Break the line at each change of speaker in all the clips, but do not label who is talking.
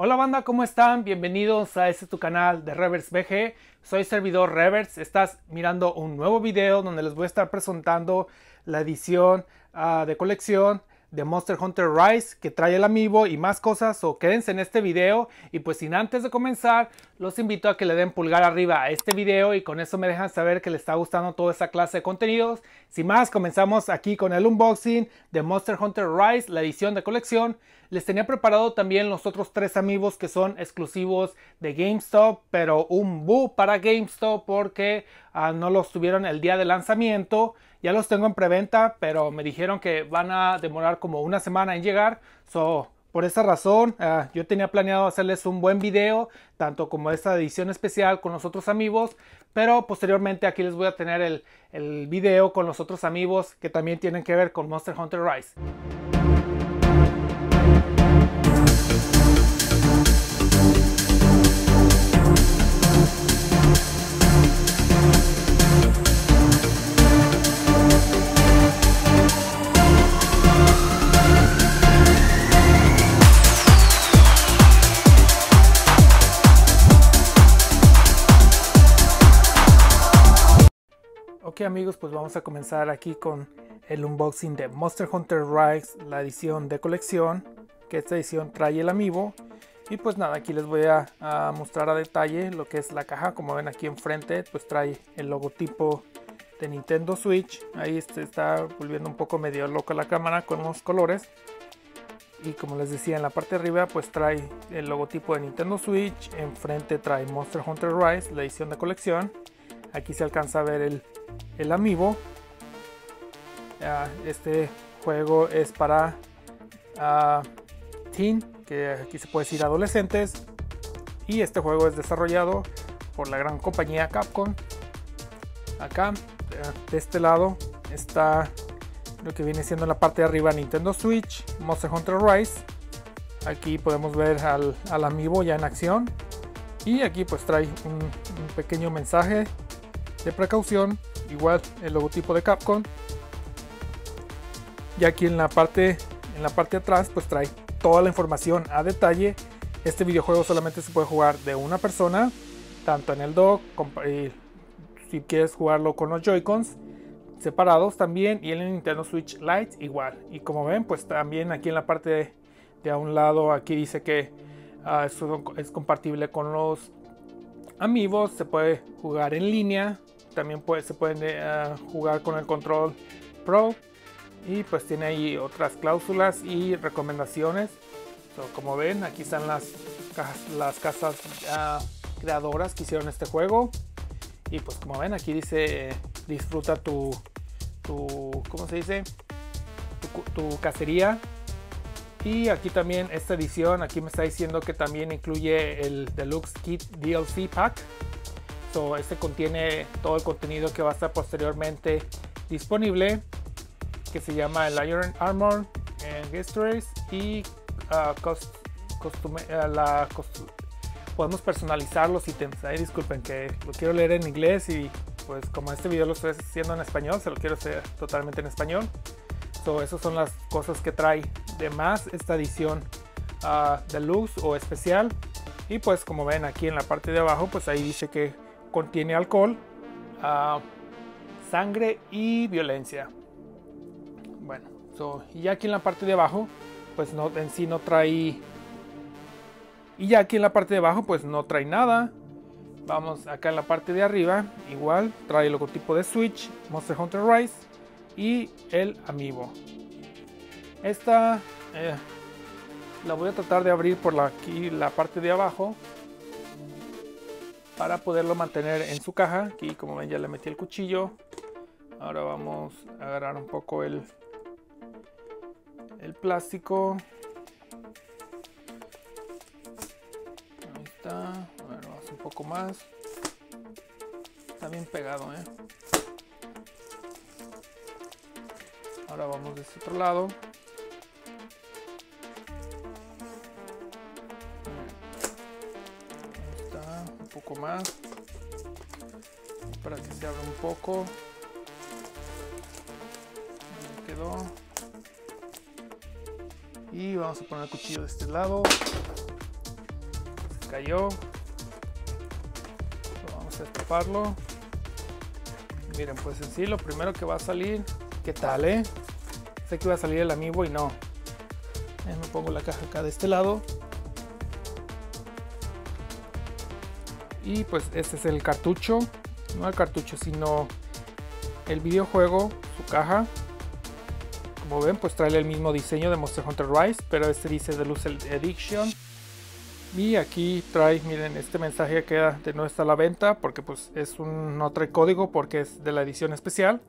Hola banda, ¿cómo están? Bienvenidos a este tu canal de Reverse BG. Soy servidor Reverse. Estás mirando un nuevo video donde les voy a estar presentando la edición uh, de colección de Monster Hunter Rise que trae el amiibo y más cosas o quédense en este video. Y pues sin antes de comenzar los invito a que le den pulgar arriba a este video y con eso me dejan saber que les está gustando toda esta clase de contenidos. Sin más comenzamos aquí con el unboxing de Monster Hunter Rise la edición de colección. Les tenía preparado también los otros tres amigos que son exclusivos de GameStop pero un bu para GameStop porque uh, no los tuvieron el día de lanzamiento ya los tengo en preventa, pero me dijeron que van a demorar como una semana en llegar. So, por esa razón, uh, yo tenía planeado hacerles un buen video, tanto como esta edición especial con los otros amigos, pero posteriormente aquí les voy a tener el, el video con los otros amigos que también tienen que ver con Monster Hunter Rise. Amigos, pues vamos a comenzar aquí con el unboxing de Monster Hunter Rise, la edición de colección, que esta edición trae el amiibo. Y pues nada, aquí les voy a, mostrar a detalle lo que es la caja, como ven aquí enfrente, pues trae el logotipo de Nintendo Switch. Ahí se está volviendo un poco medio loca la cámara con los colores. Y como les decía, en la parte de arriba pues trae el logotipo de Nintendo Switch, enfrente trae Monster Hunter Rise, la edición de colección. Aquí se alcanza a ver el, el amiibo. Este juego es para uh, teen, que aquí se puede decir adolescentes. Y este juego es desarrollado por la gran compañía Capcom. Acá, de este lado, está lo que viene siendo en la parte de arriba Nintendo Switch, Monster Hunter Rise. Aquí podemos ver al, al amiibo ya en acción. Y aquí pues trae un pequeño mensaje de precaución igual el logotipo de Capcom. Y aquí en la parte en la parte de atrás pues trae toda la información a detalle. Este videojuego solamente se puede jugar de una persona tanto en el dock si quieres jugarlo con los Joy-Cons separados también y en el Nintendo Switch Lite igual. Y como ven pues también aquí en la parte de, a un lado aquí dice que uh, es compatible con los amigos se puede jugar en línea también se pueden uh, jugar con el control pro y pues tiene ahí otras cláusulas y recomendaciones. Como ven aquí están las, casas uh, creadoras que hicieron este juego. Y pues como ven aquí dice disfruta tu tu cómo se dice tu cacería y aquí también esta edición aquí me está diciendo que también incluye el deluxe kit DLC pack So, este contiene todo el contenido que va a estar posteriormente disponible, que se llama el Iron Armor en Histories y uh, cost, costume, uh, la cost, podemos personalizar los ítems. Ahí disculpen que lo quiero leer en inglés y pues como este video lo estoy haciendo en español, se lo quiero hacer totalmente en español. So, esas son las cosas que trae de más esta edición uh, deluxe o especial. Y pues como ven aquí en la parte de abajo, pues ahí dice que contiene alcohol, uh, sangre y violencia. Bueno, so, y ya aquí en la parte de abajo, pues no, en sí no trae... Y ya aquí en la parte de abajo, pues no trae nada. Vamos acá en la parte de arriba, igual, trae el logotipo de Switch, Monster Hunter Rise y el amiibo. Esta eh, la voy a tratar de abrir por aquí la parte de abajo para poderlo mantener en su caja. Aquí como ven ya le metí el cuchillo. Ahora vamos a agarrar un poco el, el plástico. Ahí está. Bueno, vamos un poco más. Está bien pegado, ¿eh? Ahora vamos de este otro lado. Poco más para que se abra un poco quedó y vamos a poner el cuchillo de este lado cayó. Vamos a destaparlo. Miren, pues en sí lo primero que va a salir. ¿Qué tal, eh? Sé que iba a salir el amiibo y no. Me pongo la caja acá de este lado. Y pues este es el cartucho. No el cartucho, sino el videojuego, su caja. Como ven, pues trae el mismo diseño de Monster Hunter Rise, pero este dice Deluxe Edition. Y aquí trae, miren, este mensaje queda de no está a la venta porque pues es un no trae código porque es de la edición especial.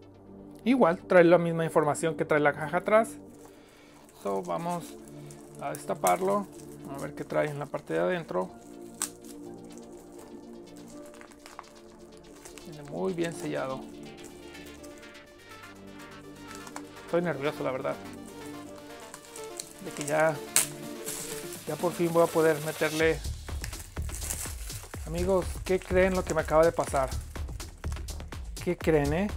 Igual trae la misma información que trae la caja atrás. So vamos a destaparlo, a ver qué trae en la parte de adentro. Viene muy bien sellado. Estoy nervioso, la verdad. De que ya ya por fin voy a poder meterle... Amigos, ¿qué creen lo que me acaba de pasar? ¿Qué creen, eh?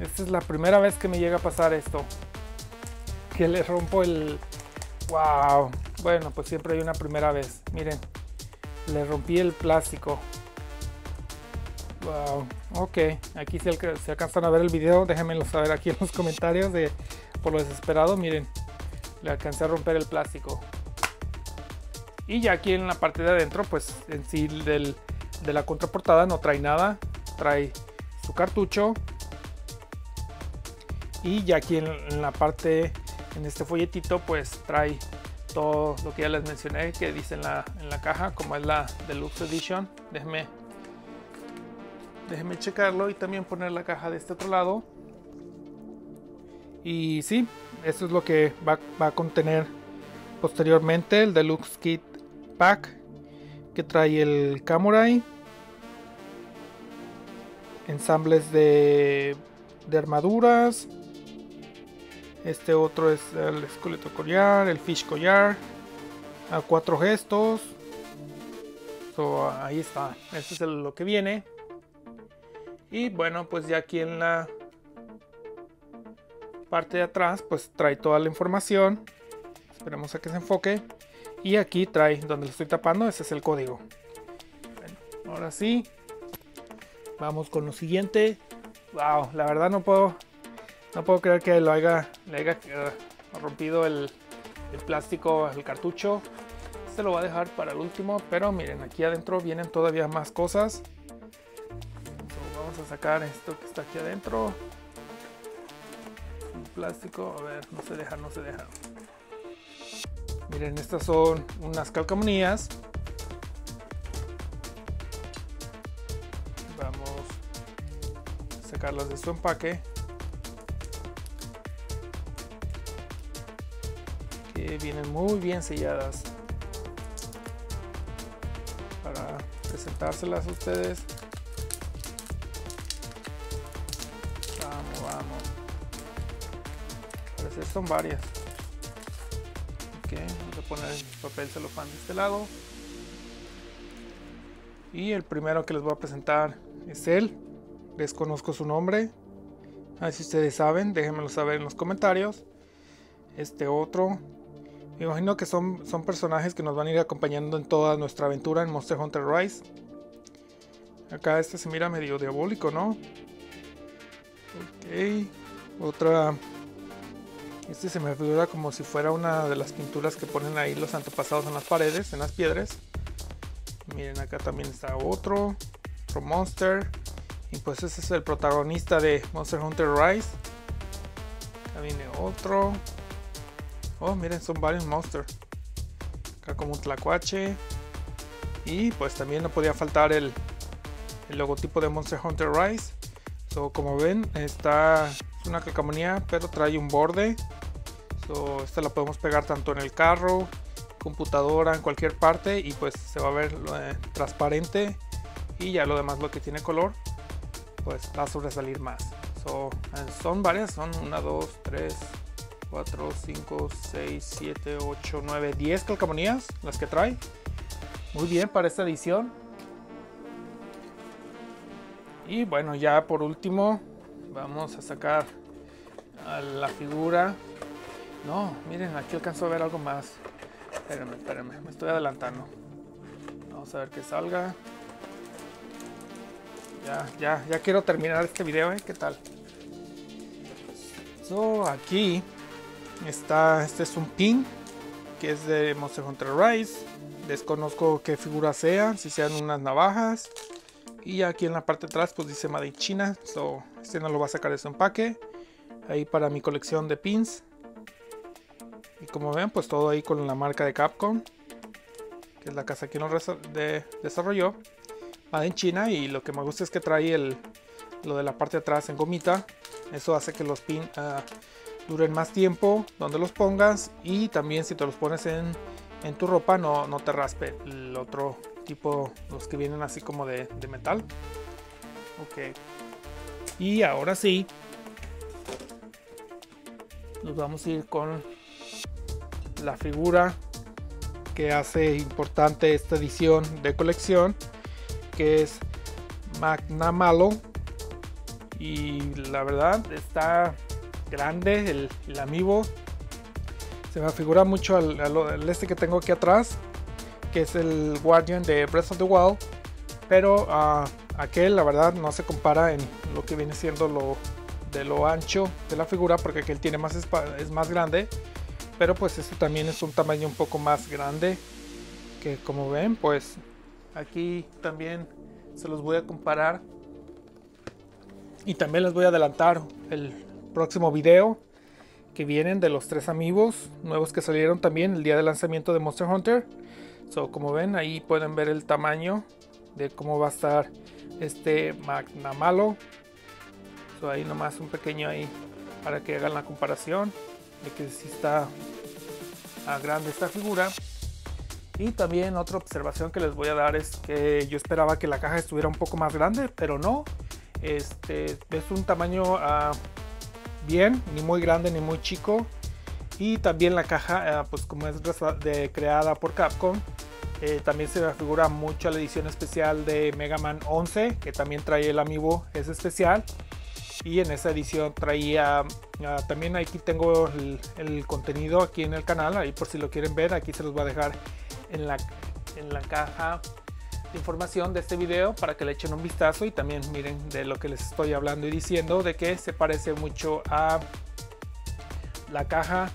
Esta es la primera vez que me llega a pasar esto. Que le rompo el... ¡Wow! Bueno, pues siempre hay una primera vez. Miren, le rompí el plástico. Wow, ok. Aquí si, alcanzan a ver el video, déjenmelo saber aquí en los comentarios de por lo desesperado. Miren, le alcancé a romper el plástico. Y ya aquí en la parte de adentro, pues en sí del, de la contraportada no trae nada. Trae su cartucho. Y ya aquí en, la parte, en este folletito, pues trae todo lo que ya les mencioné que dice en la, en la caja, como es la Deluxe Edition. Déjenme, déjenme checarlo y también poner la caja de este otro lado. Y sí, esto es lo que va, a contener posteriormente el Deluxe Kit pack que trae el Kamurai, ensambles de, armaduras. Este otro es el esqueleto collar, el fish collar, a cuatro gestos. ahí está, eso es lo que viene. Y bueno, pues ya aquí en la parte de atrás, pues trae toda la información. Esperemos a que se enfoque. Y aquí trae donde lo estoy tapando, ese es el código. ahora sí, vamos con lo siguiente. Wow, la verdad no puedo, no puedo creer que lo haya, le haya eh, rompido el, plástico, el cartucho. Este lo voy a dejar para el último, pero miren, aquí adentro vienen todavía más cosas. Sacar esto que está aquí adentro. Un plástico, a ver, no se deja, no se deja. Miren, estas son unas calcamonías. Vamos a sacarlas de su empaque. Que vienen muy bien selladas. Para presentárselas a ustedes. Son varias. Vamos a poner el papel celofán de este lado. Y el primero que les voy a presentar es él. Desconozco su nombre. A ver si ustedes saben déjenmelo saber en los comentarios. Este otro. Me imagino que son, son personajes que nos van a ir acompañando en toda nuestra aventura en Monster Hunter Rise. Acá este se mira medio diabólico no ok otra este se me figura como si fuera una de las pinturas que ponen ahí los antepasados en las paredes, en las piedras. Miren, acá también está otro, otro monster. Y pues ese es el protagonista de Monster Hunter Rise. Acá viene otro. Oh, miren, son varios monsters. Acá como un tlacuache. Y pues también no podía faltar el, el logotipo de Monster Hunter Rise. So, como ven, está una calcamonía, pero trae un borde. Esta la podemos pegar tanto en el carro, computadora, en cualquier parte y pues se va a ver eh, transparente y ya lo demás lo que tiene color pues va a sobresalir más. So, eh, son varias, son 1, 2, 3, 4, 5, 6, 7, 8, 9, 10 calcamonías las que trae. Muy bien para esta edición. Y bueno, ya por último Vamos a sacar a la figura. No, miren, aquí alcanzo a ver algo más. Espérenme, espérenme, me estoy adelantando. Vamos a ver que salga. Ya, ya, ya quiero terminar este video, ¿eh? ¿Qué tal? So, aquí está, este es un pin que es de Monster Hunter Rise. Desconozco qué figura sea, si sean unas navajas. Y aquí en la parte de atrás pues dice Made in China. So, este no lo va a sacar de empaque. Ahí para mi colección de pins. Y como ven pues todo ahí con la marca de Capcom. Que es la casa que nos desarrolló. Made in China. Y lo que me gusta es que trae el, lo de la parte de atrás en gomita. Eso hace que los pins uh, duren más tiempo donde los pongas. Y también si te los pones en en tu ropa no, no te raspe el otro tipo, los que vienen así como de, de metal. Ok. Y ahora sí, nos vamos a ir con la figura que hace importante esta edición de colección, que es Magna Malo. Y la verdad está grande el, el amiibo se me figura mucho al, este que tengo aquí atrás, que es el Guardian de Breath of the Wild. Pero uh, aquel, la verdad, no se compara en lo que viene siendo lo de lo ancho de la figura, porque aquel tiene más es más grande. Pero pues este también es un tamaño un poco más grande. Que como ven, pues aquí también se los voy a comparar. Y también les voy a adelantar el próximo video que vienen de los tres amigos nuevos que salieron también el día de lanzamiento de Monster Hunter. So, como ven, ahí pueden ver el tamaño de cómo va a estar este Magnamalo. So, ahí nomás un pequeño ahí para que hagan la comparación de que si está a grande esta figura. Y también otra observación que les voy a dar es que yo esperaba que la caja estuviera un poco más grande, pero no. Este es un tamaño a bien, ni muy grande ni muy chico. Y también la caja, eh, pues como es de, creada por Capcom, eh, también se me figura mucho la edición especial de Mega Man 11, que también trae el amiibo, es especial. Y en esa edición traía, ah, también aquí tengo el, contenido aquí en el canal, ahí por si lo quieren ver, aquí se los voy a dejar en la, en la caja información de este video para que le echen un vistazo y también miren de lo que les estoy hablando y diciendo de que se parece mucho a la caja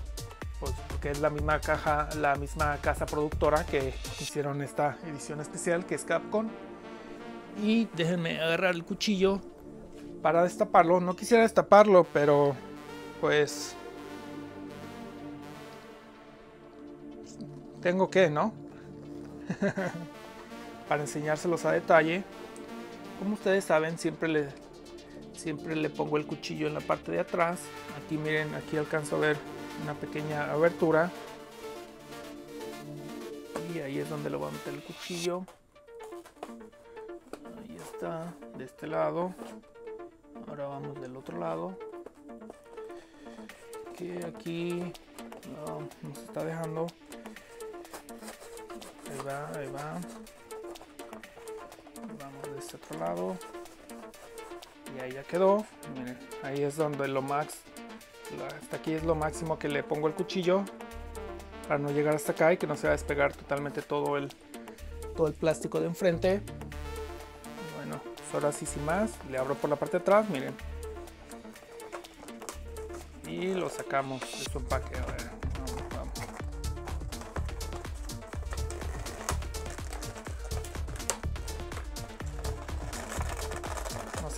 pues porque es la misma caja la misma casa productora que hicieron esta edición especial que es Capcom. Y déjenme agarrar el cuchillo para destaparlo no quisiera destaparlo pero pues tengo que no para enseñárselos a detalle. Como ustedes saben, siempre le, siempre le pongo el cuchillo en la parte de atrás. Aquí miren, aquí alcanzo a ver una pequeña abertura. Y ahí es donde lo voy a meter el cuchillo. Ahí está, de este lado. Ahora vamos del otro lado. Que aquí no, nos está dejando. Ahí va, ahí va vamos de este otro lado y ahí ya quedó Miren, ahí es donde lo max hasta aquí es lo máximo que le pongo el cuchillo para no llegar hasta acá y que no se va a despegar totalmente todo el todo el plástico de enfrente ahora sí sin más le abro por la parte de atrás miren y lo sacamos de su empaque a ver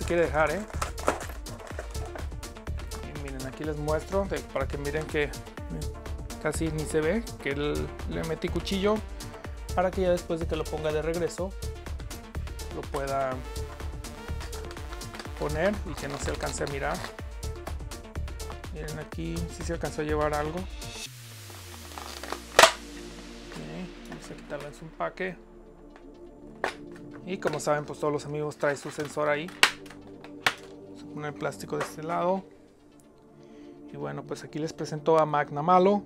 quiere dejar, ¿eh? miren, aquí les muestro para que miren que casi ni se ve que le metí cuchillo para que ya después de que lo ponga de regreso lo pueda poner y que no se alcance a mirar. Miren aquí si se alcanzó a llevar algo. vamos a quitarle su empaque. Y como saben, pues todos los amigos traen su sensor ahí el plástico de este lado. Y bueno, pues aquí les presento a Magna Malo.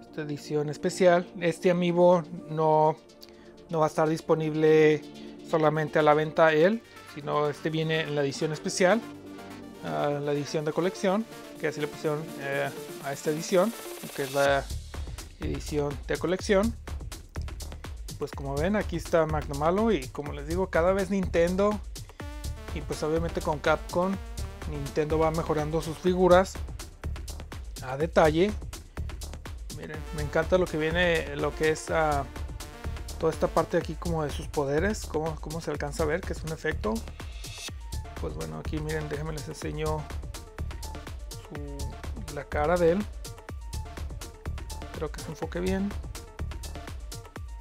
Esta edición especial. Este amiibo no, no va a estar disponible solamente a la venta él, sino este viene en la edición especial, la edición de colección, que así le pusieron eh, a esta edición, que es la edición de colección. pues como ven, aquí está Magnamalo y como les digo, cada vez Nintendo y pues obviamente con Capcom Nintendo va mejorando sus figuras a detalle. Miren, me encanta lo que viene, lo que es ah, toda esta parte aquí como de sus poderes, como, como se alcanza a ver que es un efecto. Pues bueno, aquí miren, déjenme les enseño la cara de él. Espero que se enfoque bien.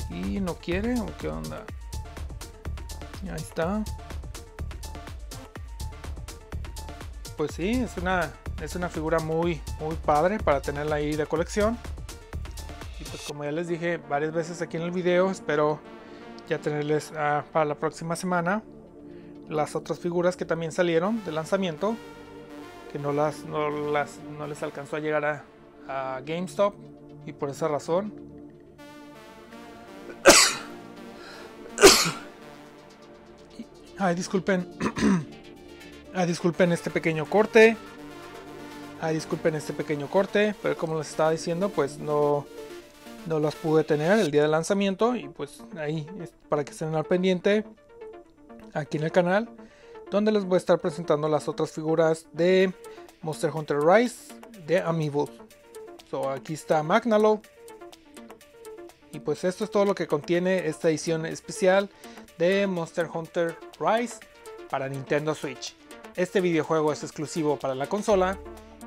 Y no quiere, o qué onda. Ahí está. Pues sí, es una, es una figura muy, muy padre para tenerla ahí de colección. Pues como ya les dije varias veces aquí en el video, espero ya tenerles ah, para la próxima semana las otras figuras que también salieron de lanzamiento. Que no, las, no, las, no les alcanzó a llegar a, a GameStop. Y por esa razón Ay, disculpen. Ay, disculpen este pequeño corte. Ay, disculpen este pequeño corte. Pero como les estaba diciendo, pues no, no las pude tener el día de lanzamiento. Y pues ahí, para que estén al pendiente, aquí en el canal. Donde les voy a estar presentando las otras figuras de Monster Hunter Rise de Amiibo. So, aquí está Magnalo. Y pues esto es todo lo que contiene esta edición especial de Monster Hunter Rise para Nintendo Switch. Este videojuego es exclusivo para la consola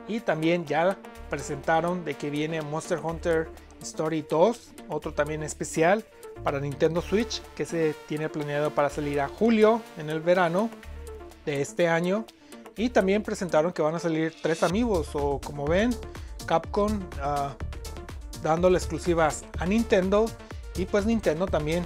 y también ya presentaron de que viene Monster Hunter Story 2, otro también especial para Nintendo Switch que se tiene planeado para salir a julio en el verano de este año. Y también presentaron que van a salir tres amigos o como ven Capcom uh, dándole exclusivas a Nintendo y pues Nintendo también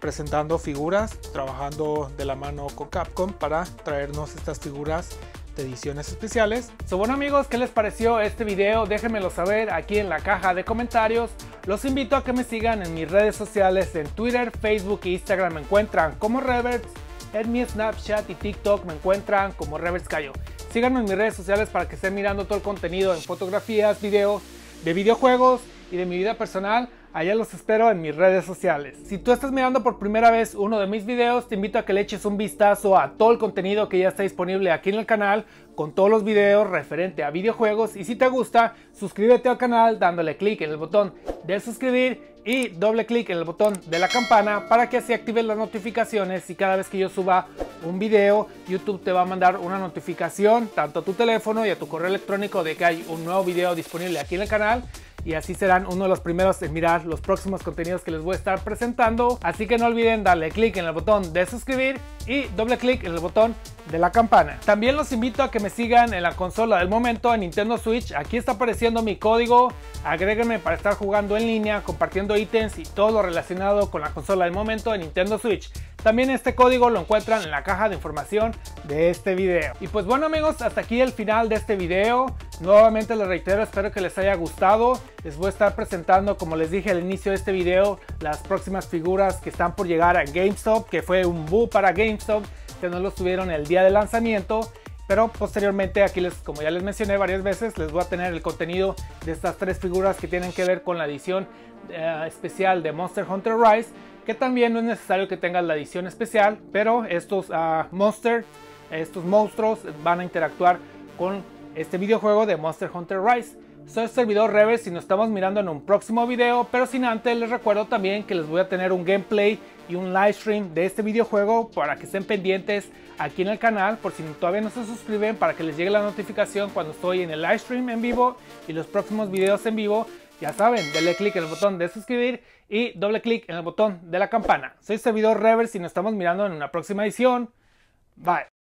presentando figuras, trabajando de la mano con Capcom para traernos estas figuras ediciones especiales.
So, bueno amigos, ¿qué les pareció este video? Déjenmelo saber aquí en la caja de comentarios. Los invito a que me sigan en mis redes sociales, en Twitter, Facebook e Instagram me encuentran como Reverts, en mi Snapchat y TikTok me encuentran como Reverts Cayo. Síganme en mis redes sociales para que estén mirando todo el contenido en fotografías, videos, de videojuegos y de mi vida personal. Allá los espero en mis redes sociales. Si tú estás mirando por primera vez uno de mis videos, te invito a que le eches un vistazo a todo el contenido que ya está disponible aquí en el canal, con todos los videos referente a videojuegos. Y si te gusta, suscríbete al canal dándole clic en el botón de suscribir y doble clic en el botón de la campana para que así actives las notificaciones y cada vez que yo suba un video, YouTube te va a mandar una notificación tanto a tu teléfono y a tu correo electrónico de que hay un nuevo video disponible aquí en el canal y así serán uno de los primeros en mirar los próximos contenidos que les voy a estar presentando. Así que no olviden darle clic en el botón de suscribir y doble clic en el botón de la campana. También los invito a que me sigan en la consola del momento en Nintendo Switch. Aquí está apareciendo mi código. Agréguenme para estar jugando en línea, compartiendo ítems y todo lo relacionado con la consola del momento en Nintendo Switch. También este código lo encuentran en la caja de información de este video. Y pues bueno amigos, hasta aquí el final de este video. Nuevamente les reitero, espero que les haya gustado. Les voy a estar presentando, como les dije al inicio de este video, las próximas figuras que están por llegar a GameStop, que fue un boo para GameStop, que no los tuvieron el día de lanzamiento. Pero posteriormente aquí les, como ya les mencioné varias veces, les voy a tener el contenido de estas tres figuras que tienen que ver con la edición eh, especial de Monster Hunter Rise que también no es necesario que tengas la edición especial, pero estos uh, monsters, estos monstruos van a interactuar con este videojuego de Monster Hunter Rise. Soy el servidor Reverse y nos estamos mirando en un próximo video, pero sin antes les recuerdo también que les voy a tener un gameplay y un live stream de este videojuego para que estén pendientes aquí en el canal por si todavía no se suscriben para que les llegue la notificación cuando estoy en el live stream en vivo y los próximos videos en vivo ya saben, denle clic en el botón de suscribir y doble clic en el botón de la campana. Soy servidor Reverse y nos estamos mirando en una próxima edición. Bye.